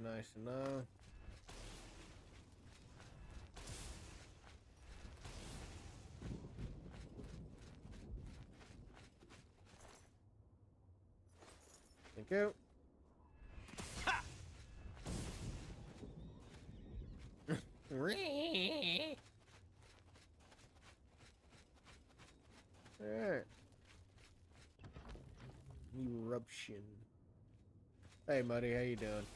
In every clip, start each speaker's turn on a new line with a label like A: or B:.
A: Nice to know. Thank you. Alright. Eruption. Hey, buddy, how you doing?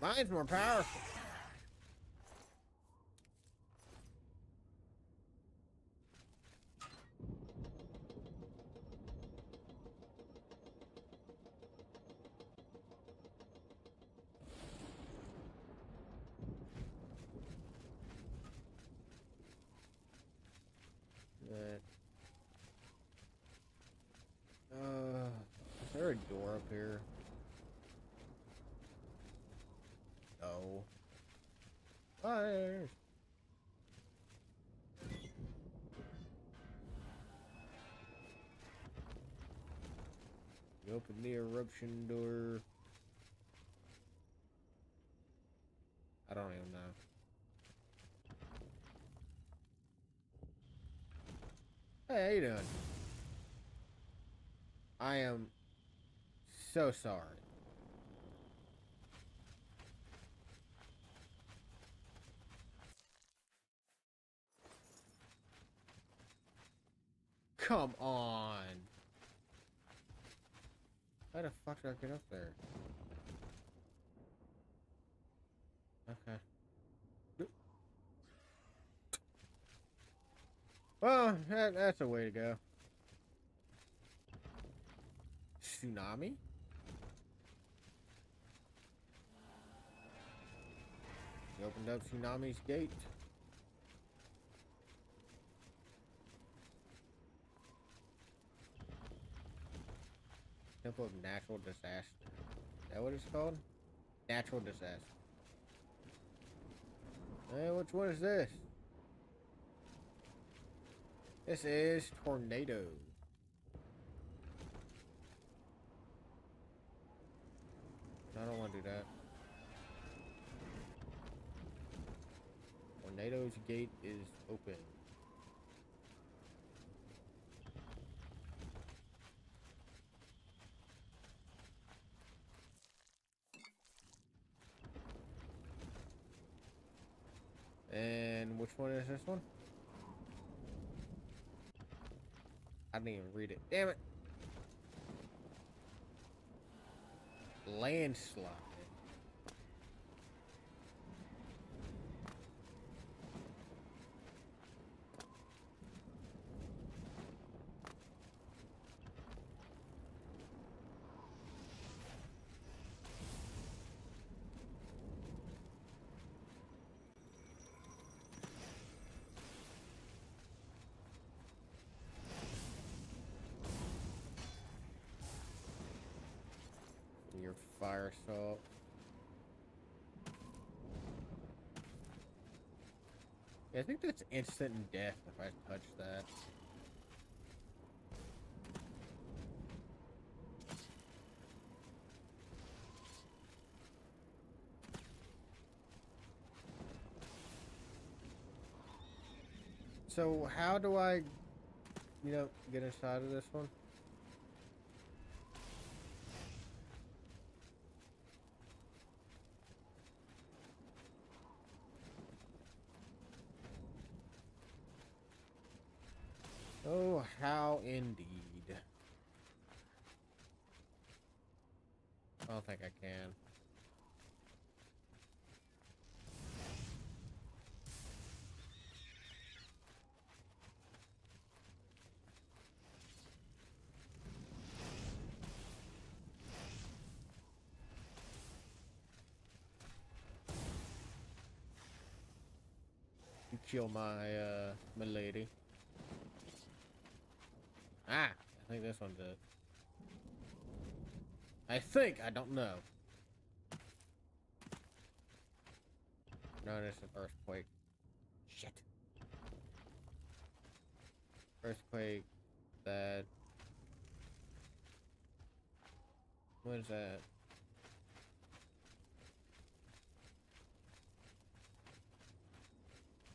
A: Mine's more powerful. That. Uh, is there a door up here? No. Fire. You open the eruption door. I don't even know. Hey, how you doing? I am so sorry. Come on. How the fuck did I get up there? Okay. Well, that, that's a way to go. Tsunami? He opened up Tsunami's gate. Temple of Natural Disaster. Is that what it's called? Natural Disaster. Hey, which one is this? This is Tornado. I don't want to do that. Tornado's gate is open. And which one is this one? I didn't even read it. Damn it. Landslide. Salt. Yeah, I think that's instant death if I touch that. So how do I, you know, get inside of this one? How indeed. I don't think I can. You kill my, uh, my lady. think this one did. I think. I don't know. No, this is an earthquake. Shit. Earthquake. Bad. What is that?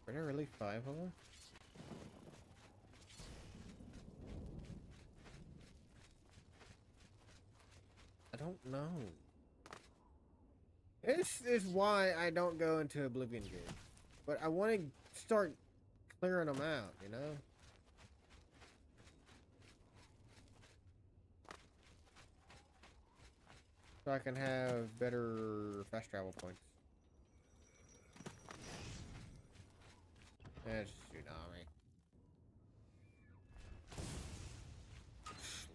A: Were there really five of them? Don't know. This is why I don't go into Oblivion Gate. But I want to start clearing them out, you know? So I can have better fast travel points. Eh, That's tsunami.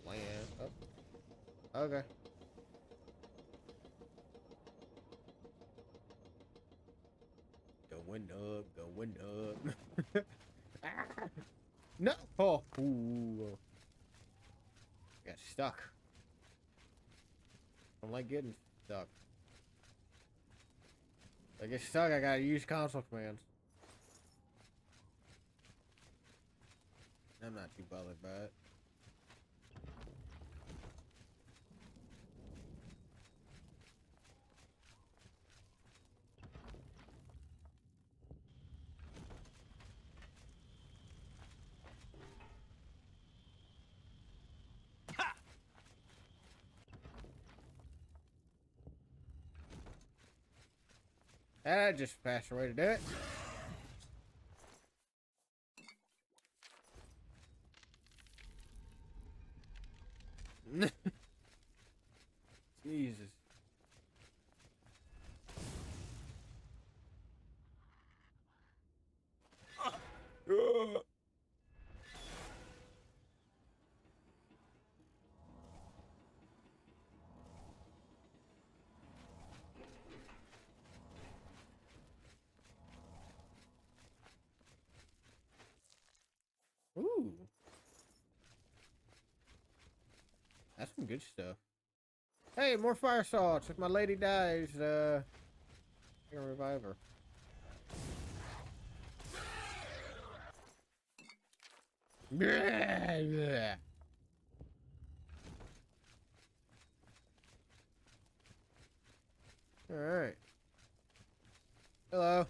A: Slam. Oh. Okay. Going up, going up. ah! No! Oh! Ooh. Got stuck. I don't like getting stuck. If I get stuck, I gotta use console commands. I'm not too bothered by it. That just a faster way to do it. Jesus. Good stuff. Hey, more fire salts. If my lady dies, uh, I can revive her. Blah. Alright. Hello.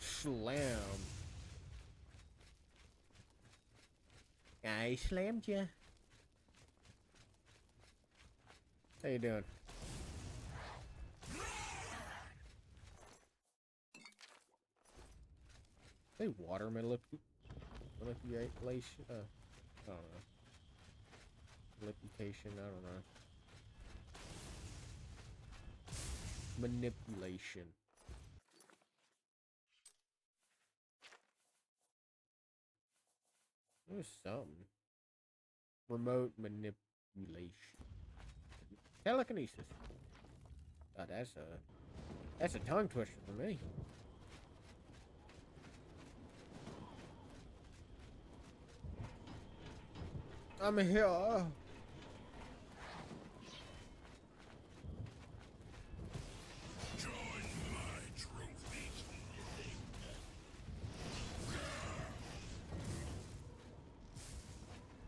A: Slam. I slammed you. How you doing? Say water manipulation. Uh, I don't know. Manipulation. I don't know. Manipulation. There's something. Remote manipulation. Telekinesis. God, that's a that's a tongue twister for me. I'm here.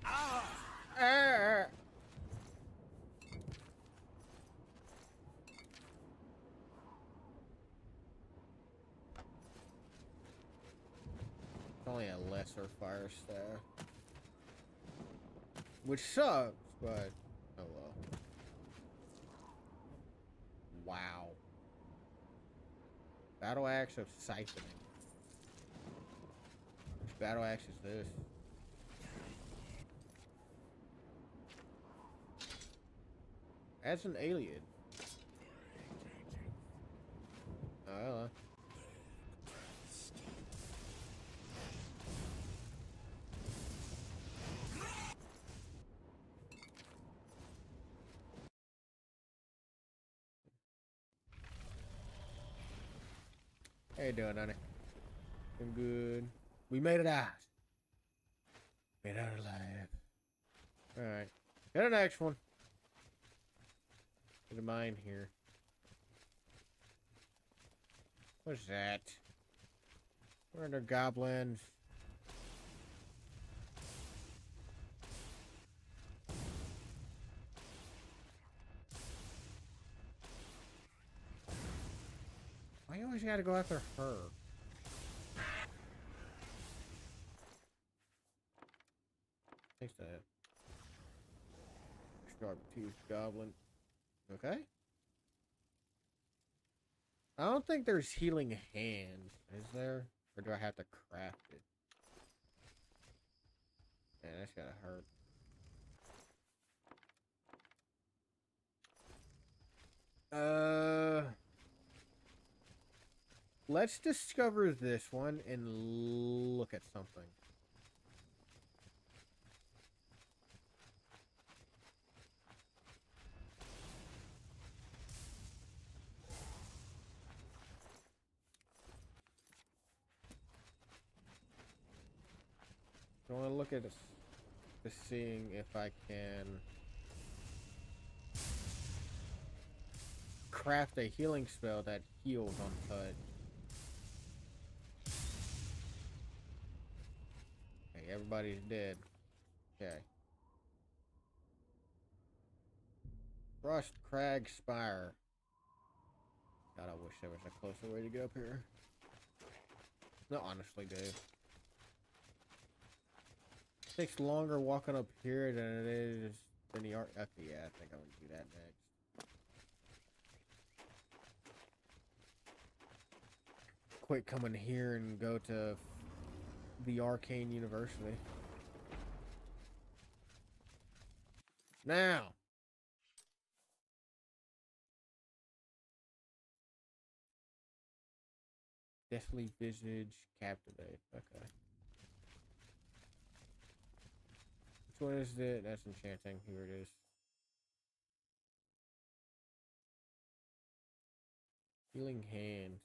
A: Ah! It's only a lesser fire star. Which sucks, but oh well. Wow. Battle axe of siphoning. Which battle axe is this? As an alien. Oh, doing, honey? I'm good. We made it out. Made out alive. Alright. Got the next one. Get a mine here. What's that? Are the goblins? I gotta go after her? Thanks to. Sharp tooth goblin. Okay. I don't think there's healing hand, is there? Or do I have to craft it? Man, that's gotta hurt. Uh let's discover this one and look at something. I want to look at this, to seeing if I can craft a healing spell that heals on touch. Everybody's dead. Okay. Frost Crag Spire. God, I wish there was a closer way to get up here. No, honestly, Dave. Takes longer walking up here than it is in the art. Okay, yeah, I think I'm gonna do that next. Quit coming here and go to the Arcane University. Now. Deathly Visage Captivate. Okay. Which one is it? That's enchanting. Here it is. Healing Hand.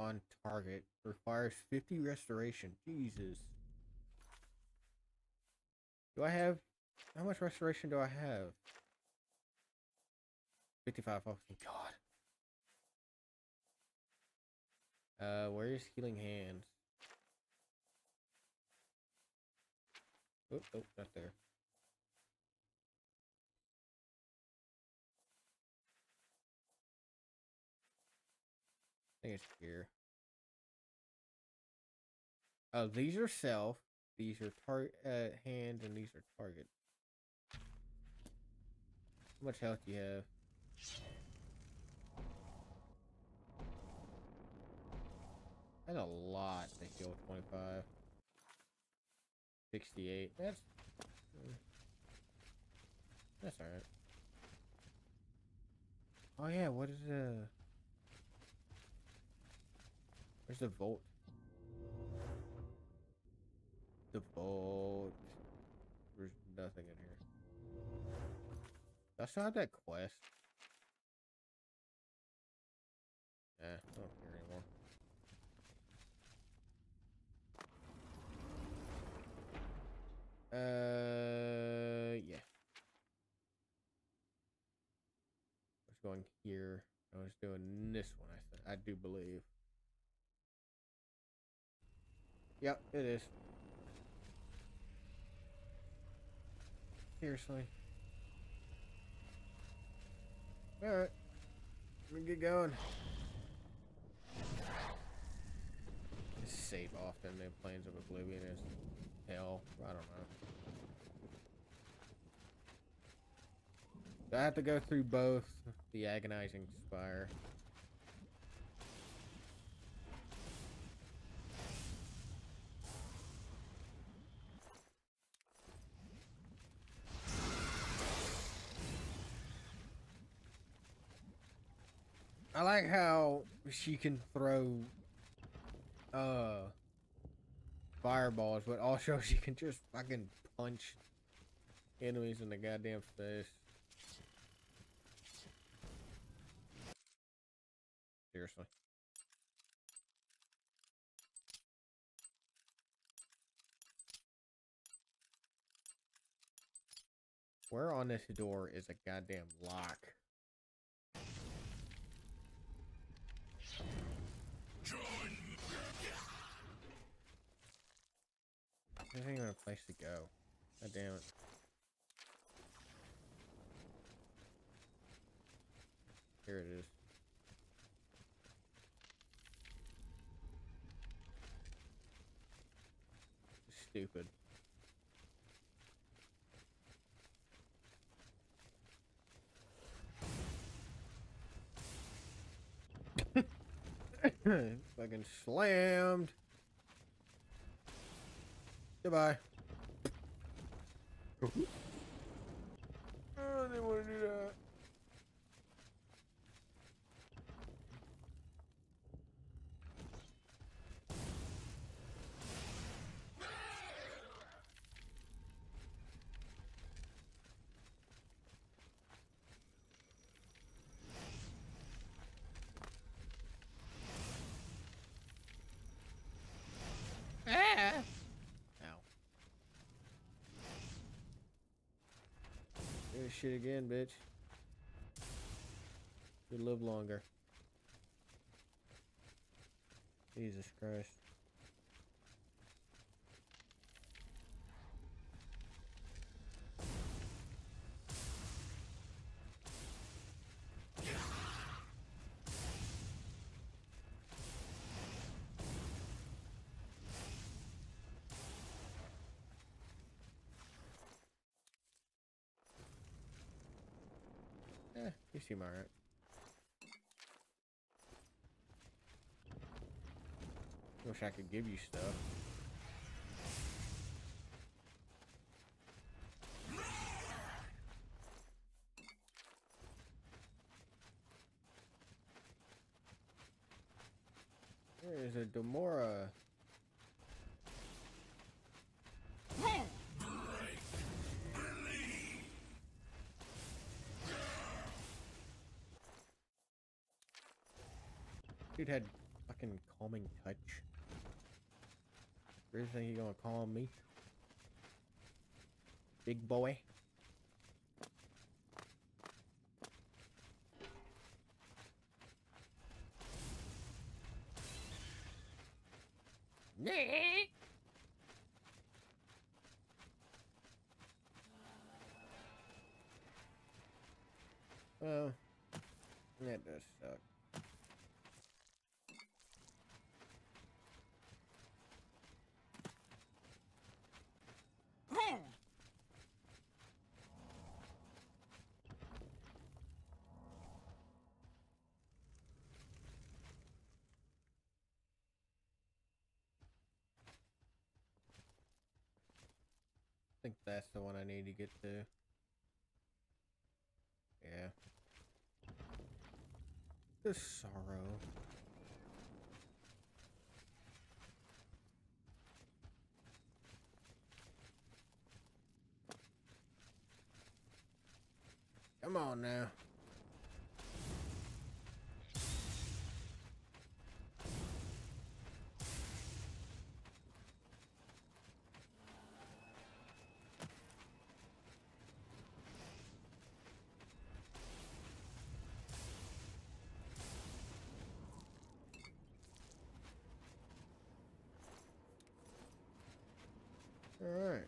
A: On target. Requires 50 restoration. Jesus. Do I have... How much restoration do I have? 55. Oh, thank God. Uh, where is Healing Hands? Oh, oh, not there. Here. Oh, these are self. These are target uh, hand, and these are target. How much health do you have? That's a lot to heal 25. 68. That's... That's alright. Oh yeah, what is the... Uh... Where's the vault? The vault. There's nothing in here. That's not that quest. Eh, I don't care anymore. Uh, yeah. I was going here. I was doing this one, I, I do believe. Yep, it is. Seriously. Alright. Let me get going. Save often the Planes of Oblivion is hell. I don't know. I have to go through both the agonizing spire. I like how she can throw uh fireballs, but also she can just fucking punch enemies in the goddamn face. Seriously. Where on this door is a goddamn lock? Find a place to go. God damn it. Here it is. Stupid. Fucking slammed. Goodbye. oh, I didn't want to do that. Ah! Ow. Do this shit again, bitch. You live longer. Jesus Christ. You seem alright. Wish I could give you stuff. There is a Dremora. Dude had fucking calming touch. Really think you gonna calm me? Big boy. Well, uh, that does suck. I think that's the one I need to get to. Yeah. The sorrow. Come on now. All right.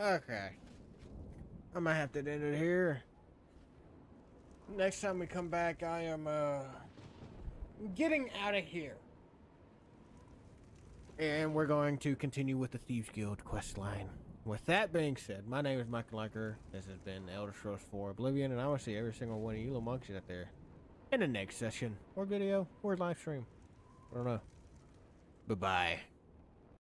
A: Okay. I'm gonna have to end it here. Next time we come back, I am uh getting out of here. And we're going to continue with the Thieves Guild quest line. With that being said, my name is Michael Liker. This has been Elder Scrolls 4 Oblivion, and I will see every single one of you little monkeys out there in the next session, or video, or live stream. I don't know. Bye bye.